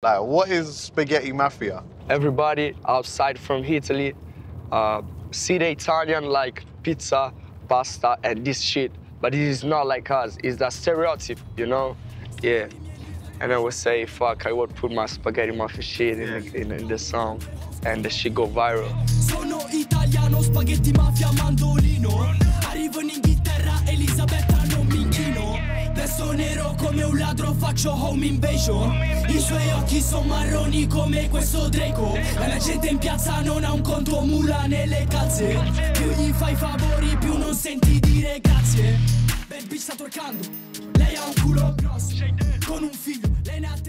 Like, what is spaghetti mafia? Everybody outside from Italy uh, see the Italian like pizza, pasta, and this shit, but it is not like us. It's the stereotype, you know? Yeah. And I would say, fuck, I would put my spaghetti mafia shit in, the, in, in the song, and the shit go viral. Vesto nero come un ladro, faccio home invasion. I suoi occhi sono marroni come questo Draco. La mia gente in piazza non ha un conto mula nelle calze. Più gli fai favori, più non senti dire grazie. Bitch sta torcando, lei ha un culo grosso. Con un figlio, lei ne ha tre.